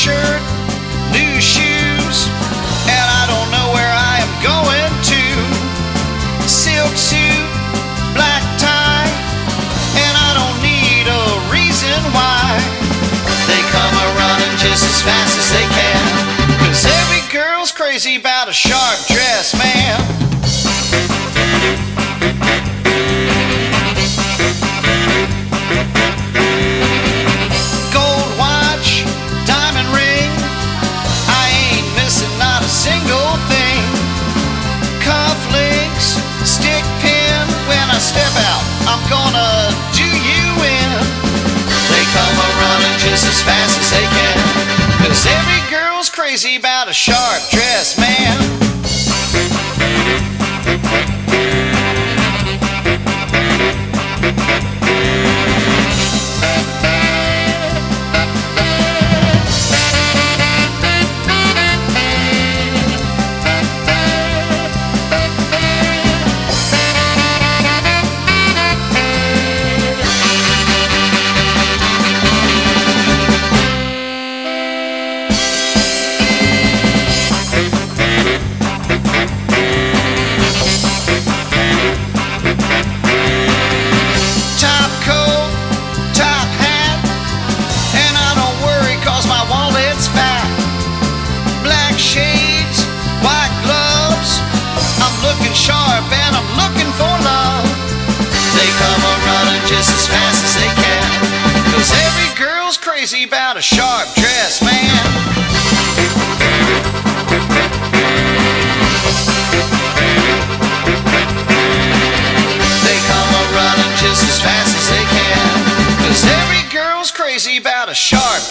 shirt, new shoes, and I don't know where I am going to. Silk suit, black tie, and I don't need a reason why. They come a running just as fast as they can. Cause every girl's crazy about a sharp as fast as they can. Cause every girl's crazy about a sharp dress man. Just as fast as they can, cause every girl's crazy about a sharp dressed man. They come a running just as fast as they can. Cause every girl's crazy about a sharp